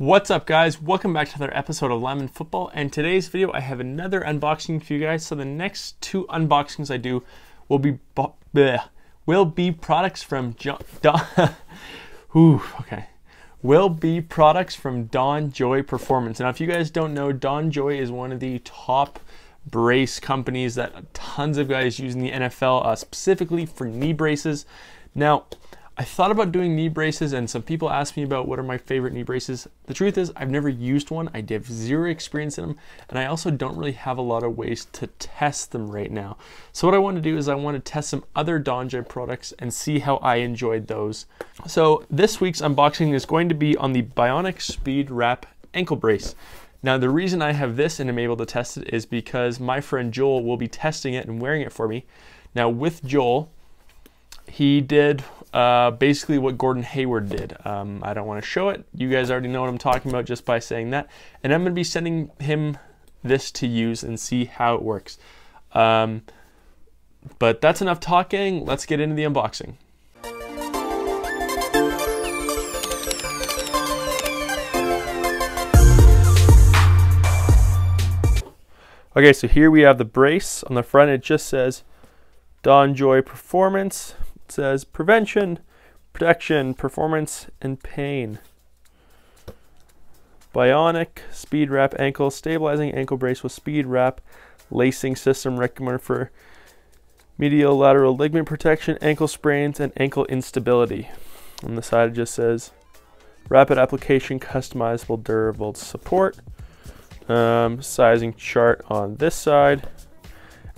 What's up guys? Welcome back to another episode of Lineman Football and today's video I have another unboxing for you guys. So the next two unboxings I do will be bleh, will be products from John Don okay. Will be products from Don Joy Performance. Now if you guys don't know, Don Joy is one of the top brace companies that tons of guys use in the NFL, uh, specifically for knee braces. Now, I thought about doing knee braces and some people asked me about what are my favorite knee braces. The truth is I've never used one. I have zero experience in them and I also don't really have a lot of ways to test them right now. So what I want to do is I want to test some other DonJoy products and see how I enjoyed those. So this week's unboxing is going to be on the Bionic Speed Wrap ankle brace. Now the reason I have this and am able to test it is because my friend Joel will be testing it and wearing it for me. Now with Joel, he did uh, basically what Gordon Hayward did. Um, I don't want to show it. You guys already know what I'm talking about just by saying that. And I'm going to be sending him this to use and see how it works. Um, but that's enough talking. Let's get into the unboxing. Okay, so here we have the brace. On the front, it just says Don Joy Performance says prevention, protection, performance, and pain. Bionic speed wrap ankle stabilizing ankle brace with speed wrap lacing system recommended for medial lateral ligament protection, ankle sprains, and ankle instability. On the side it just says rapid application, customizable, durable support. Um, sizing chart on this side.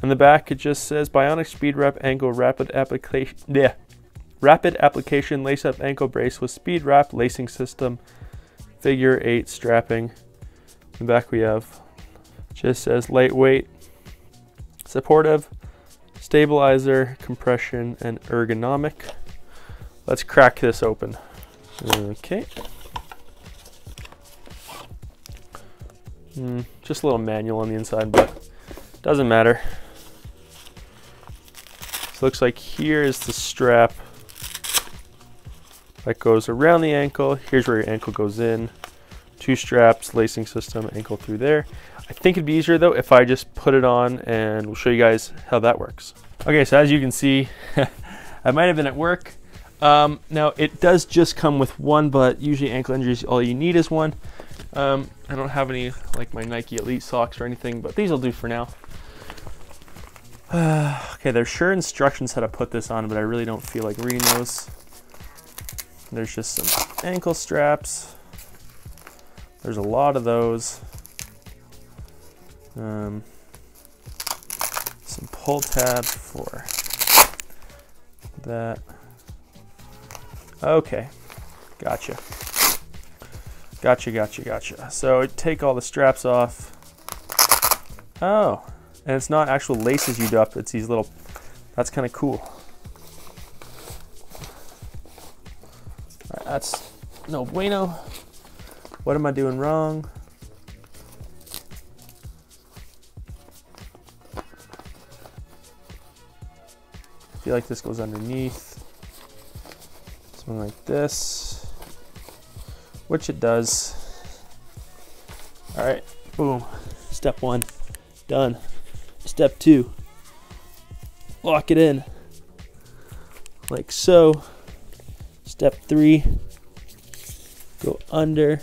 On the back, it just says Bionic Speed Wrap Ankle Rapid Application. Yeah, Rapid Application Lace Up Ankle Brace with Speed Wrap Lacing System, Figure 8 strapping. In the back, we have just says lightweight, supportive, stabilizer, compression, and ergonomic. Let's crack this open. Okay. Mm, just a little manual on the inside, but doesn't matter looks like here is the strap that goes around the ankle. Here's where your ankle goes in. Two straps, lacing system, ankle through there. I think it'd be easier though if I just put it on and we'll show you guys how that works. Okay, so as you can see, I might have been at work. Um, now it does just come with one, but usually ankle injuries, all you need is one. Um, I don't have any like my Nike Elite socks or anything, but these will do for now. okay, there's sure instructions how to put this on, but I really don't feel like reading those. There's just some ankle straps. There's a lot of those. Um, some pull tabs for that. Okay, gotcha. Gotcha, gotcha, gotcha. So take all the straps off. Oh, and it's not actual laces you up, it's these little, that's kind of cool. That's no bueno. What am I doing wrong? I feel like this goes underneath. Something like this, which it does. All right, boom, step one, done. Step two, lock it in. Like so. Step three, go under.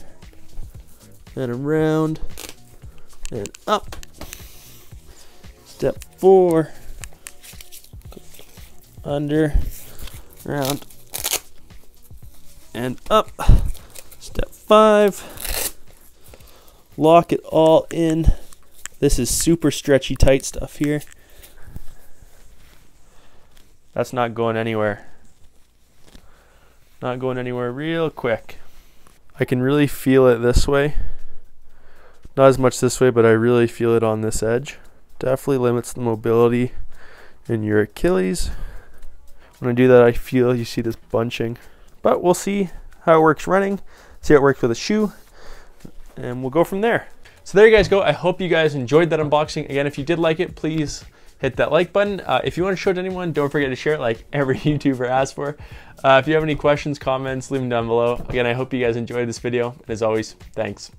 And around. And up. Step four, under, around, and up. Step five, lock it all in this is super stretchy tight stuff here. That's not going anywhere. Not going anywhere real quick. I can really feel it this way. Not as much this way, but I really feel it on this edge. Definitely limits the mobility in your Achilles. When I do that, I feel you see this bunching. But we'll see how it works running, see how it works with a shoe, and we'll go from there. So there you guys go. I hope you guys enjoyed that unboxing. Again, if you did like it, please hit that like button. Uh, if you want to show it to anyone, don't forget to share it like every YouTuber asks for. Uh, if you have any questions, comments, leave them down below. Again, I hope you guys enjoyed this video. And as always, thanks.